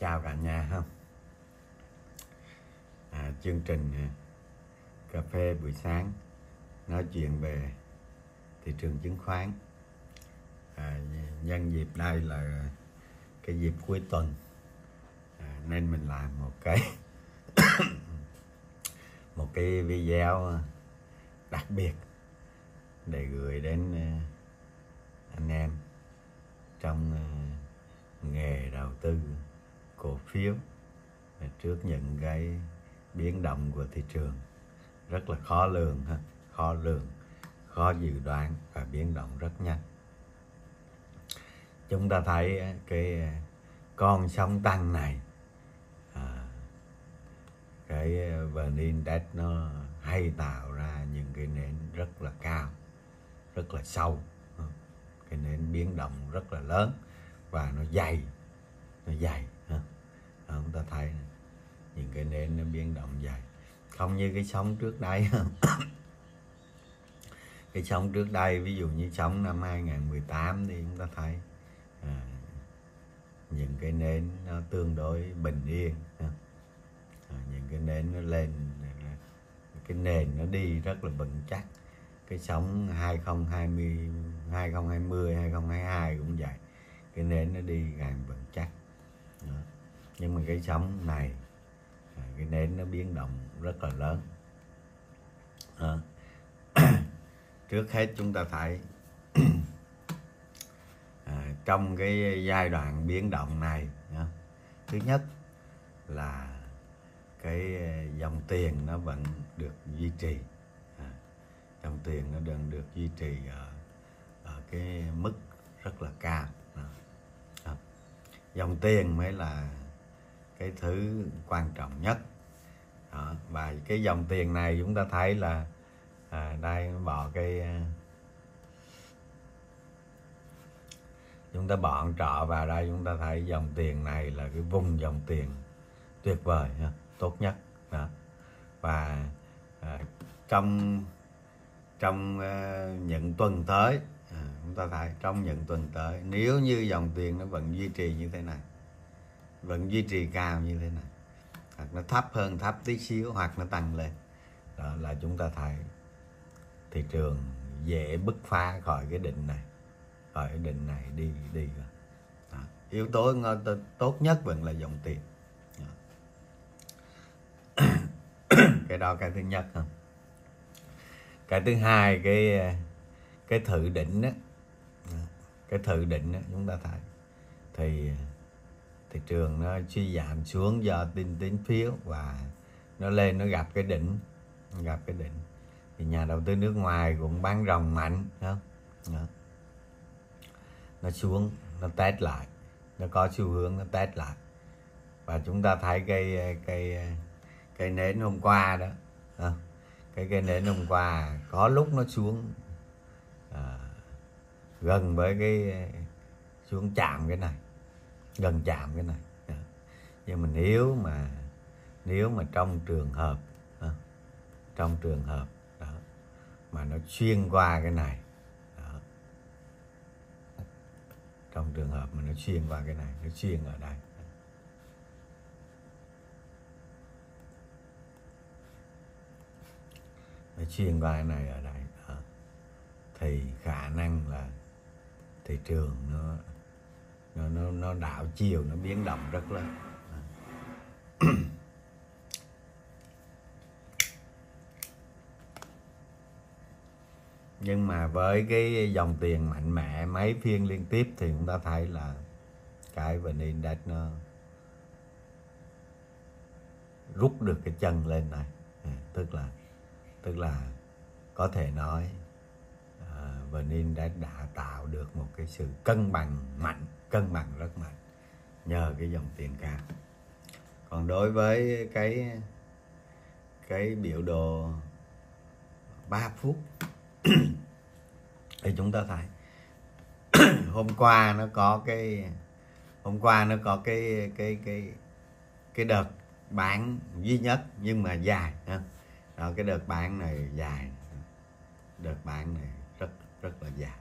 chào cả nhà ha. À, chương trình à, cà phê buổi sáng nói chuyện về thị trường chứng khoán. À, nhân dịp đây là cái dịp cuối tuần à, nên mình làm một cái một cái video à, đặc biệt để gửi đến à, anh em trong à, nghề đầu tư cổ phiếu à, trước những cái biến động của thị trường. Rất là khó lường ha khó lường khó dự đoán và biến động rất nhanh. Chúng ta thấy à, cái à, con sóng tăng này à, cái vn index nó hay tạo ra những cái nến rất là cao rất là sâu cái nến biến động rất là lớn và nó dày nó dày ha chúng ta thấy này, những nền nó biến động dài, không như cái sóng trước đây. Cái sóng trước đây ví dụ như sóng năm 2018 thì chúng ta thấy à, những cái nến nó tương đối bình yên. À, những cái nến nó lên cái nền nó đi rất là vững chắc. Cái sóng 2020 2020 2022 cũng vậy. Cái nến nó đi càng vững chắc. Đó. nhưng mà cái sóng này cái nến nó biến động rất là lớn. À. trước hết chúng ta thấy à, trong cái giai đoạn biến động này à, thứ nhất là cái à, dòng tiền nó vẫn được duy trì. À, dòng tiền nó đang được duy trì ở, ở cái mức rất là cao. À, à. dòng tiền mới là cái thứ quan trọng nhất đó. và cái dòng tiền này chúng ta thấy là à, đây bỏ cái à, chúng ta bỏ trọ vào đây chúng ta thấy dòng tiền này là cái vùng dòng tiền tuyệt vời ha, tốt nhất đó và à, trong trong uh, những tuần tới à, chúng ta thấy trong những tuần tới nếu như dòng tiền nó vẫn duy trì như thế này vẫn duy trì cao như thế này. Hoặc nó thấp hơn, thấp tí xíu, hoặc nó tăng lên. Đó là chúng ta thấy thị trường dễ bứt phá khỏi cái định này, khỏi cái định này đi đi đó. yếu tố tốt nhất vẫn là dòng tiền. Đó. cái đó cái thứ nhất không cái thứ hai, cái cái thử định đó. Cái thử định đó chúng ta thấy. Thì thị trường nó suy giảm xuống do tin tín phiếu và nó lên nó gặp cái đỉnh gặp cái đỉnh. Thì nhà đầu tư nước ngoài cũng bán ròng mạnh đó. đó. nó xuống nó test lại. Nó có xu hướng nó test lại. Và chúng ta thấy cây cây cây nến hôm qua đó cái cây nến hôm qua có lúc nó xuống à, gần với cái xuống chạm cái này gần chạm cái này dạ. nhưng mà nếu mà nếu mà trong trường hợp ờ, trong trường hợp, đó, mà nó xuyên qua cái này, đó. trong trường hợp mà nó xuyên qua cái này, nó xuyên ở đây nó xuyên qua cái này ở đây, đó. thì khả năng là thị trường nó nó nó nó đảo chiều, nó biến động rất lớn nhưng mà với cái dòng tiền mạnh mẽ, mấy phiên liên tiếp thì chúng ta thấy là cái vn index nó rút được cái chân lên này. Tức là tức là có thể nói và nên đã tạo được một cái sự cân bằng mạnh cân bằng rất mạnh nhờ cái dòng tiền cao còn đối với cái cái biểu đồ 3 phút thì chúng ta thấy hôm qua nó có cái hôm qua nó có cái cái cái cái đợt bán duy nhất nhưng mà dài ha. Đó, cái đợt bán này dài đợt bán này rất là dài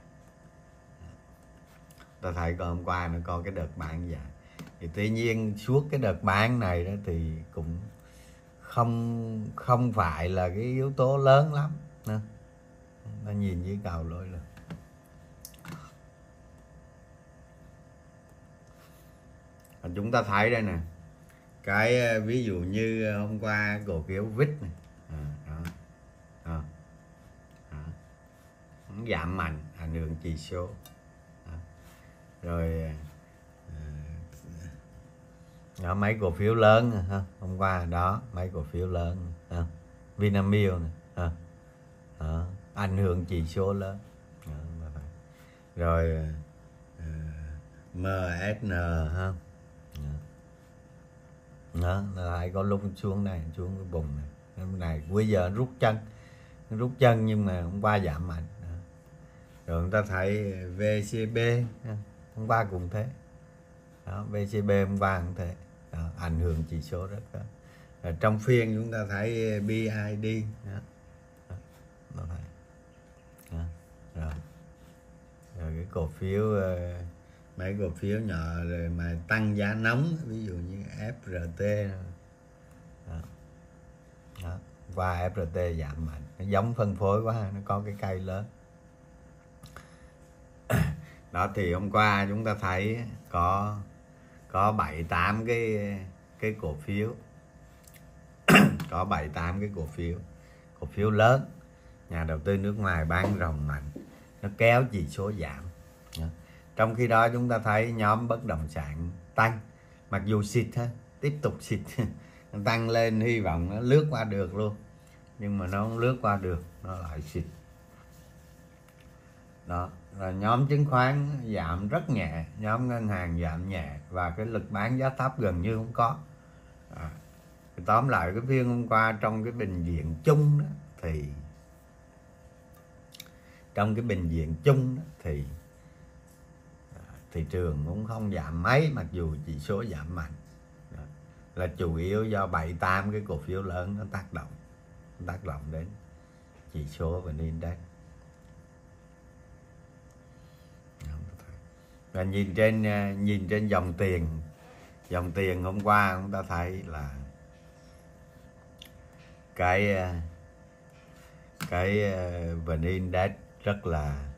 ta thấy có hôm qua nó có cái đợt bán dài thì tuy nhiên suốt cái đợt bán này đó thì cũng không không phải là cái yếu tố lớn lắm. Nữa ta nhìn với cầu lỗi là chúng ta thấy đây nè. Cái, ví dụ như hôm qua cổ phiếu vít này. Nó giảm mạnh ảnh hưởng à, chỉ số đó. rồi à, à, đó, mấy cổ phiếu lớn ha hôm qua đó mấy cổ phiếu lớn ha. Vinamilk này ha. Đó. ảnh hưởng chỉ số lớn đó, rồi uh, MSN ha đó lại có lúc xuống này xuống cái vùng này hôm này bây giờ rút chân rút chân nhưng mà hôm qua giảm mạnh rồi chúng ta thấy VCB hôm qua cũng thế đó, VCB hôm qua cũng thế đó, ảnh hưởng chỉ số rất đó. Rồi trong phiên chúng ta thấy BID đó. Đó. Đó. Rồi. rồi cái cổ phiếu ờ, mấy cổ phiếu nhỏ rồi mà tăng giá nóng ví dụ như FRT đó. Đó. và FRT giảm mạnh nó giống phân phối quá nó có cái cây lớn đó, thì hôm qua chúng ta thấy có có bảy, tám cái cái cổ phiếu. Có bảy, tám cái cổ phiếu. Cổ phiếu lớn, nhà đầu tư nước ngoài bán rồng mạnh. Nó kéo chỉ số giảm. Trong khi đó chúng ta thấy nhóm bất động sản tăng. Mặc dù xịt ha tiếp tục xịt. Tăng lên, hy vọng nó lướt qua được luôn. Nhưng mà nó không lướt qua được, nó lại xịt. Đó là nhóm chứng khoán giảm rất nhẹ nhóm ngân hàng giảm nhẹ và cái lực bán giá thấp gần như không có à, tóm lại cái phiên hôm qua trong cái bình diện chung đó, thì trong cái bình diện chung đó, thì à, thị trường cũng không giảm mấy mặc dù chỉ số giảm mạnh đó. là chủ yếu do bảy tam cái cổ phiếu lớn nó tác động tác động đến chỉ số và index và nhìn trên ờ, nhìn trên dòng tiền dòng tiền hôm qua chúng ta thấy là cái ờ, cái ờ, vn index rất là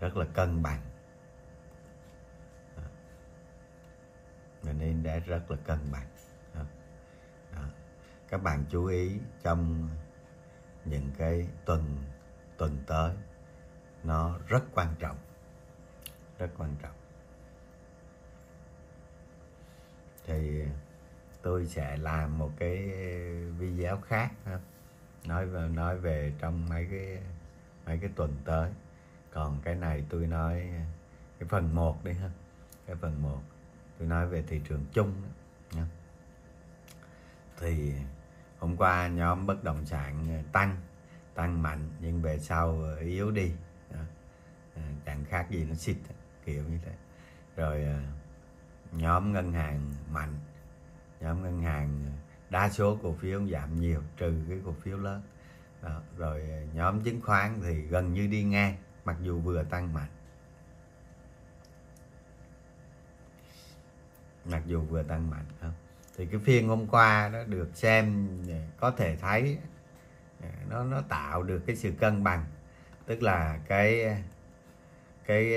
rất là cân bằng vn index rất là cân bằng đó. Đó. các bạn chú ý trong những cái tuần tuần tới, nó rất quan trọng rất quan trọng. Thì tôi sẽ làm một cái video khác ha. Nói về nói về trong mấy cái mấy cái tuần tới. Còn cái này tôi nói, cái phần 1 đi ha. Cái phần 1 tôi nói về thị trường chung nha. thì hôm qua nhóm bất động sản tăng tăng mạnh, nhưng về sau yếu đi. Đó. Chẳng khác gì nó xịt kiểu như thế rồi à, nhóm ngân hàng mạnh, nhóm ngân hàng đa số cổ phiếu giảm nhiều trừ cái cổ phiếu lớn đó. rồi à, nhóm chứng khoán thì gần như đi ngang, mặc dù vừa tăng mạnh mặc dù vừa tăng mạnh không? thì cái phiên hôm qua nó được xem à, có thể thấy nó nó tạo được cái sự cân bằng tức là cái cái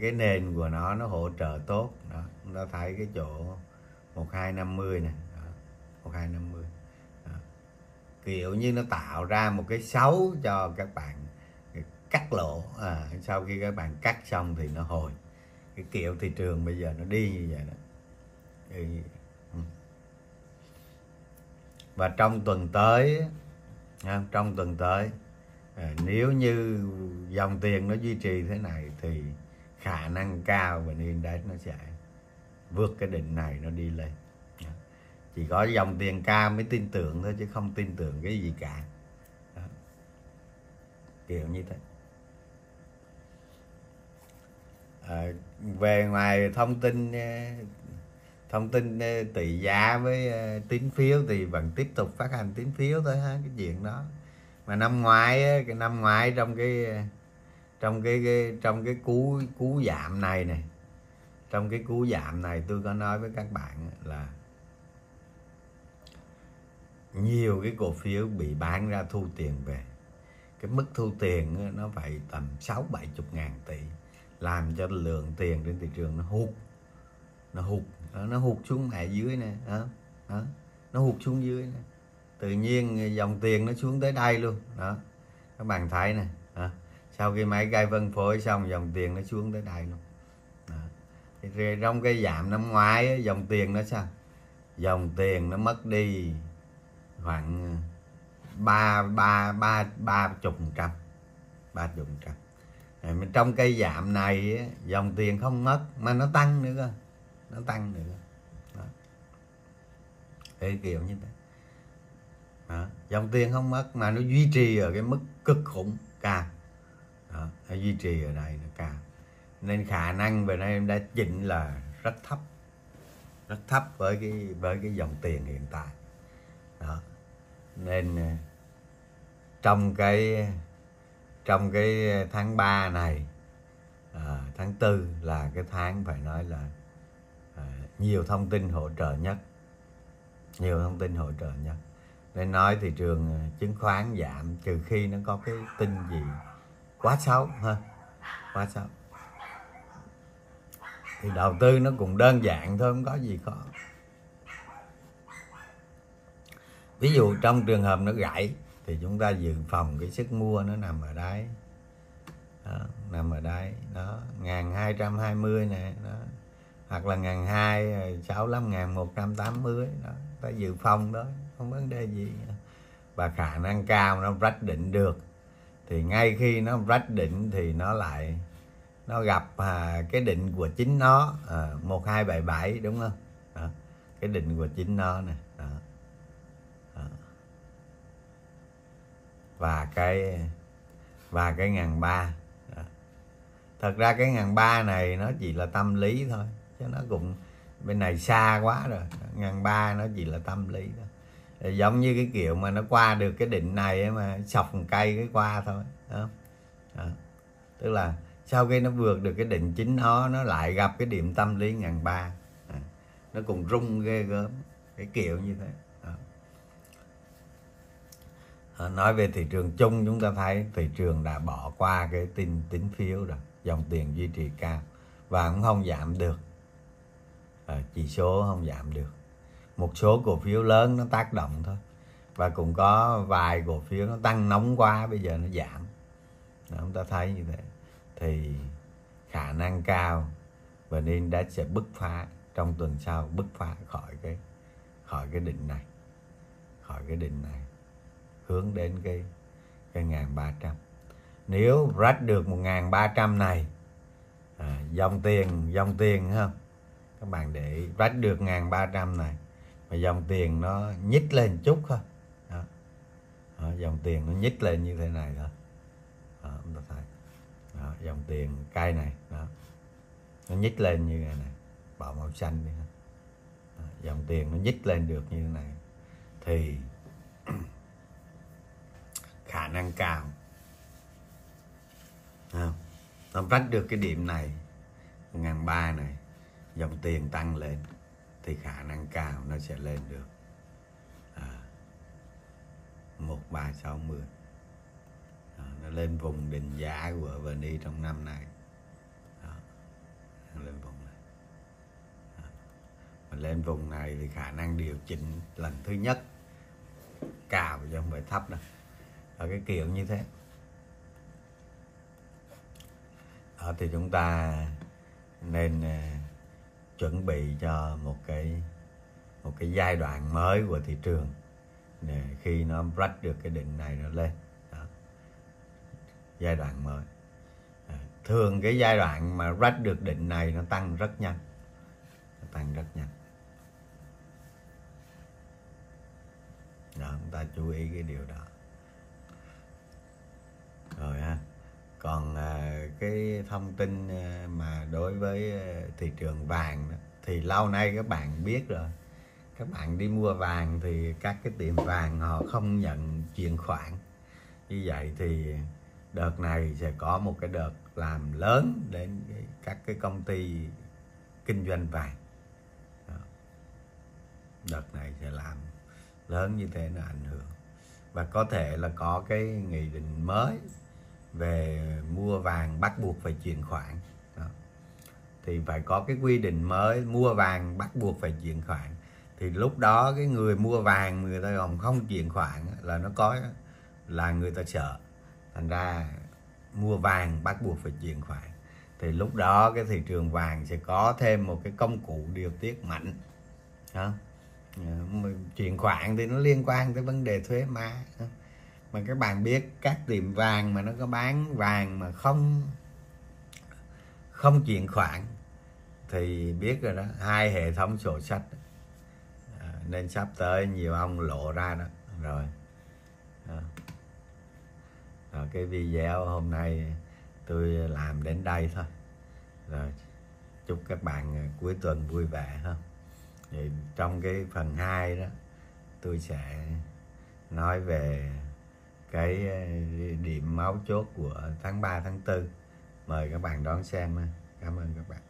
cái nền của nó nó hỗ trợ tốt. Đó chúng ta thấy cái chỗ 1250 này. Đó, 1250 đó. kiểu như nó tạo ra một cái xấu cho các bạn cắt lỗ. À, sau khi các bạn cắt xong thì nó hồi. Cái kiểu thị trường bây giờ nó đi như vậy đó. Ừ. Và trong tuần tới trong tuần tới à, nếu như dòng tiền nó duy trì thế này thì khả năng cao và index nó sẽ vượt cái đỉnh này nó đi lên. Chỉ có dòng tiền cao mới tin tưởng thôi chứ không tin tưởng cái gì cả. Đó. kiểu như thế. À, về ngoài thông tin à, thông tin à, tỷ giá với à, tín phiếu thì vẫn tiếp tục phát hành tín phiếu thôi ha cái chuyện đó mà năm ngoái cái năm ngoái trong cái trong cái, cái trong cái cú cú giảm này này trong cái cú giảm này tôi có nói với các bạn là nhiều cái cổ phiếu bị bán ra thu tiền về. Cái mức thu tiền nó phải tầm sáu bảy chục ngàn tỷ làm cho lượng tiền trên thị trường nó hụt nó hụt nó hụt xuống mẹ dưới nè đó, đó nó hụt xuống dưới nè tự nhiên dòng tiền nó xuống tới đây luôn. Đó. Các bạn thấy nè. Đó. sau khi máy cây phân phối xong, dòng tiền nó xuống tới đây luôn. Đó. thì trong cái giảm năm ngoái dòng tiền nó sao? Dòng tiền nó mất đi khoảng ờ, ba ba ba ba chục trăm. Ba chục trăm. Trong cây giảm này dòng tiền không mất, mà nó tăng nữa cơ. Nó tăng nữa đó. Thế kiểu như thế đó. dòng tiền không mất mà nó duy trì ở cái mức cực khủng cao. Đó. nó duy trì ở đây nó cao. Nên khả năng về đây em đã chỉnh là rất thấp. Rất thấp với cái với cái dòng tiền hiện tại. Đó. Nên ờ, trong cái trong cái tháng 3 này à, tháng tư là cái tháng phải nói là à, nhiều thông tin hỗ trợ nhất. Nhiều thông tin hỗ trợ nhất nên nói thị trường ờ, chứng khoán giảm trừ khi nó có cái tin gì quá xấu ha quá xấu. Thì đầu tư nó cũng đơn giản thôi không có gì khó. Ví dụ trong trường hợp nó gãy thì chúng ta dự phòng cái sức mua nó nằm ở đấy đó, nằm ở đấy đó ngàn hai trăm hai mươi nè đó. Hoặc là ngàn hai ờ, sáu lăm ngàn một trăm tám mươi đó ta dự phòng đó không vấn đề gì. Và khả năng cao nó rách định được. Thì ngay khi nó rách định thì nó lại nó gặp à, cái định của chính nó. À, một hai bảy bảy đúng không? À, cái định của chính nó nè. À, à. và cái và cái ngàn ba. Thật ra cái ngàn ba này nó chỉ là tâm lý thôi chứ nó cũng bên này xa quá rồi. Ngàn ba nó chỉ là tâm lý thôi giống như cái kiểu mà nó qua được cái đỉnh này mà sọc một cây cái qua thôi đó. đó. tức là sau khi nó vượt được cái đỉnh chính nó nó lại gặp cái điểm tâm lý ngàn ba à, nó cùng rung ghê gớm cái kiểu như thế đó. À, nói về thị trường chung chúng ta thấy thị trường đã bỏ qua cái tin tín phiếu rồi dòng tiền duy trì cao và cũng không giảm được à, chỉ số không giảm được một số cổ phiếu lớn nó tác động thôi. Và cũng có vài cổ phiếu nó tăng nóng quá bây giờ nó giảm. Đó, chúng ta thấy như thế. Thì khả năng cao và nên đã sẽ bứt phá trong tuần sau bứt phá khỏi cái khỏi cái đỉnh này. Khỏi cái đỉnh này. Hướng đến cái cái ngàn ba trăm. Nếu rách được một ngàn ba trăm này à, dòng tiền dòng tiền không? Các bạn để rách được ngàn ba trăm này mà dòng tiền nó nhích lên chút thôi. Đó. Đó, dòng tiền nó nhích lên như thế này thôi. Đó, chúng ta thấy. Đó, dòng tiền cây này đó. Nó nhích lên như thế này. Bảo màu xanh đi đó, dòng tiền nó nhích lên được như thế này. Thì khả năng cao. Không? nó vách được cái điểm này. Ngàn ba này. Dòng tiền tăng lên thì khả năng cao nó sẽ lên được à, một ba sáu mươi à, nó lên vùng định giá của Vani trong năm này đó. lên vùng này đó. mà lên vùng này thì khả năng điều chỉnh lần thứ nhất cao chứ không phải thấp đâu ở cái kiểu như thế đó thì chúng ta nên à, chuẩn bị cho một cái một cái giai đoạn mới của thị trường. Để khi nó break được cái định này nó lên. Đó. giai đoạn mới. À, thường cái giai đoạn mà break được định này nó tăng rất nhanh. Nó tăng rất nhanh. Đó, chúng ta chú ý cái điều đó. Rồi ha còn à, cái thông tin à, mà đối với à, thị trường vàng đó, thì lâu nay các bạn biết rồi. Các bạn đi mua vàng thì các cái tiệm vàng họ không nhận chuyển khoản. Như vậy thì đợt này sẽ có một cái đợt làm lớn đến các cái công ty kinh doanh vàng. Đó. đợt này sẽ làm lớn như thế nó ảnh hưởng. Và có thể là có cái nghị định mới về mua vàng bắt buộc phải chuyển khoản. Đó. thì phải có cái quy định mới, mua vàng bắt buộc phải chuyển khoản. Thì lúc đó cái người mua vàng, người ta còn không chuyển khoản là nó có, là người ta sợ. Thành ra mua vàng bắt buộc phải chuyển khoản. Thì lúc đó cái thị trường vàng sẽ có thêm một cái công cụ điều tiết mạnh. Đó. Ờ, chuyển khoản thì nó liên quan tới vấn đề thuế má. Ờ mà các bạn biết các tiệm vàng mà nó có bán vàng mà không không chuyển khoản thì biết rồi đó hai hệ thống sổ sách. À, nên sắp tới nhiều ông lộ ra đó. Rồi. À. rồi cái video hôm nay tôi làm đến đây thôi. Rồi chúc các bạn cuối tuần vui vẻ ha. Thì trong cái phần 2 đó tôi sẽ nói về cái ờ, điểm máu chốt của tháng 3 tháng 4 mời các bạn đón xem cảm ơn các bạn.